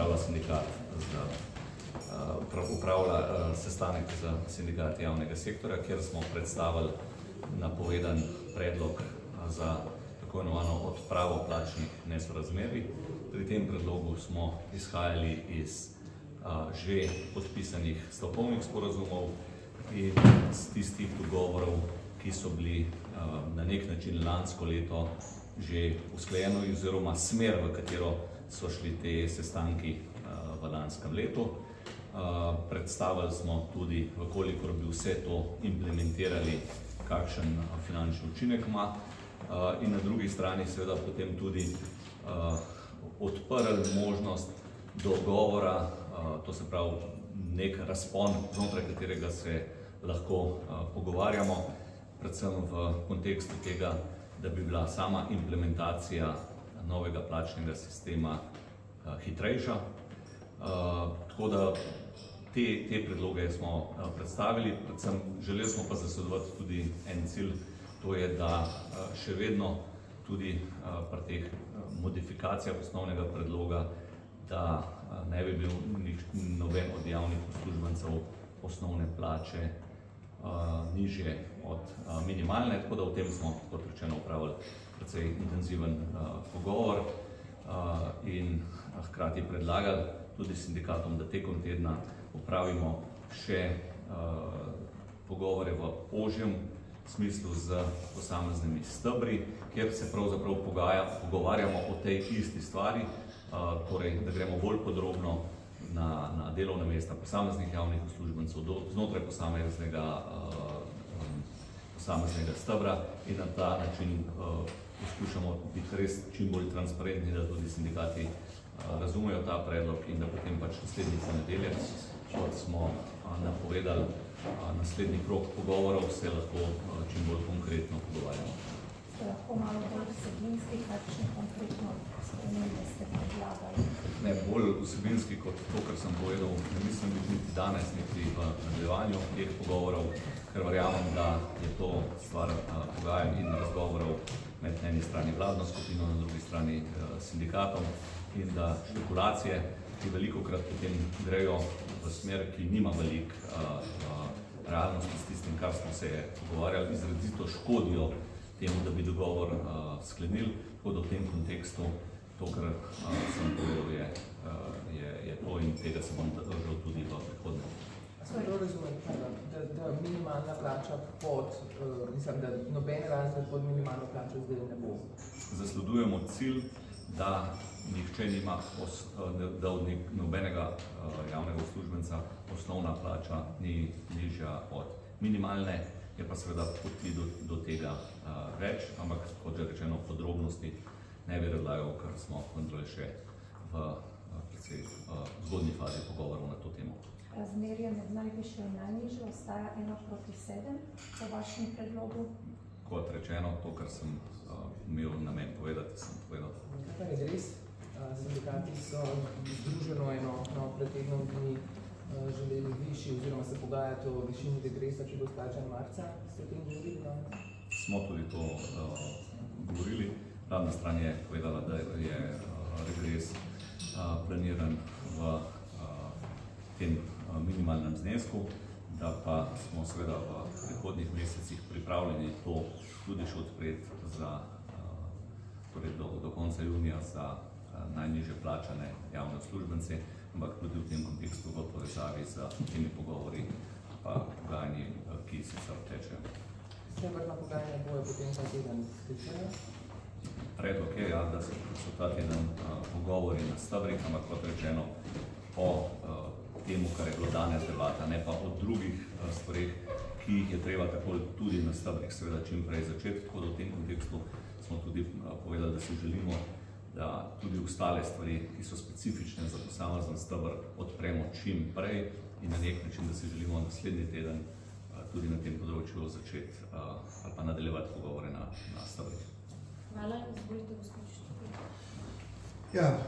upravlja sindikat z uh, upravlja uh, sestanek z sindikati javnega sektorja, kjer smo predstavili napovedan predlog uh, za tako imenovano odpravo plačnih nesorazmerij. Pri tem predlogu smo izhajali iz uh, že podpisanih stavkovnih sporazumov in z tistih dogovorov, ki so bili uh, na nek način lansko leto že usklajeno oziroma smer, v katero so šli te sestanki uh, v lanskem letu. Uh, predstavili smo tudi, vkolikor bi vse to implementirali, kakšen uh, finančni učinek ima in na drugi strani seveda potem tudi odprli možnost dogovora, to se pravi nek razpon, znotraj katerega se lahko pogovarjamo, predvsem v kontekstu tega, da bi bila sama implementacija novega plačnega sistema uh, hitrejša. Uh, tako da te, te predloge smo uh, predstavili, predvsem želeli smo pa zasledovati tudi en cilj, to je, da še vedno tudi pri teh modifikacijah osnovnega predloga, da ne bi bil nik, noben od javnih uslužbencev osnovne plače nižje od uh, minimalne, tako da v tem smo, kot rečeno, upravili precej intenziven uh, pogovor in hkrati predlagali tudi sindikatom, da tekom tedna upravimo še pogovore v ožjem smislu z posameznimi stebri, kjer se pravzaprav pogaja, pogovarjamo o tej isti stvari, torej, da gremo bolj podrobno na, na delovne mesta posameznih javnih uslužbencev do, znotraj posameznega, uh, posameznega stebra in na ta način uh, poskušamo biti res čim bolj transparentni, da tudi sindikati uh, razumejo ta predlog in da potem pač naslednjice nedelje, kot smo uh, napovedali, uh, naslednji krok pogovorov se lahko uh, čim bolj konkretno pogovarjamo. Lahko malo bolj vsebinski, kakšne konkretno spremembe ste predlagali? Ne, bolj vsebinski kot to, kar sem povedal, ne mislim biti niti danes, niti v nadaljevanju teh pogovorov, ker verjamem, da je to stvar pogajanj in razgovorov med eni strani vladno skupino, na drugi strani uh, sindikatom in da špekulacije, ki veliko krat potem grejo v smer, ki nima velik realnosti s tistim, kar smo se pogovarjali, izrazito škodijo temu, da bi dogovor sklenili, tako da v tem kontekstu to, kar uh, sem povedal, je, uh, je, je to in tega se bom držal tudi v prihodnje. Sem prav razumem, da, da minimalna plača pod, uh, mislim, da noben razred pod minimalno plačo zdaj ne bo. Zasledujemo cilj, da nihče nima, os, da od nobenega uh, javnega uslužbenca osnovna plača ni nižja od minimalne, je pa seveda poti do, do tega več, ampak kot že rečeno, podrobnosti ne bi razlagal, ker smo vendarle še v uh, precej uh, zgodnji fazi pogovorov na to temo. Razmerje med najvišjo in najnižjo ostaja 1 proti 7 po vašem predlogu. Kot rečeno, to, kar sem uh, imel namen povedati, sem povedal. Kaj je res? Sindikati so združeno eno no, pred tednom dni želeli višji oziroma se pogajati o višini regresa, če bo splačan marca. Ste o tem govorili danes? Smo tudi to uh, govorili. Radna stran je povedala, da je uh, regres uh, planiran v uh, tem minimalnem znesku, da pa smo seveda v prihodnih mesecih pripravljeni to tudi še odpreti za, torej do, do konca junija za najniže plačane javne uslužbence, ampak tudi v tem kontekstu v povezavi z temi pogovori pa pogajanji, ki sicer tečejo. Stebrna pogajanja bojo potem ta teden skličajo. Predlog je, ja, da so ta teden uh, pogovori na stabrih, ampak kot rečeno o uh, temu, kar je bilo danes debata, ne pa o drugih stvarih, ki jih je treba tako tudi na stabrih seveda čim prej začeti, tako da v tem kontekstu smo tudi uh, povedali, da si želimo, da tudi ostale stvari, ki so specifične za posamezen stebr, odpremo čim prej in na nek način, da si želimo naslednji teden uh, tudi na tem področju začeti uh, ali pa nadaljevati pogovore na, na stabrih. Hvala, izvolite gospod Štupič. Ja,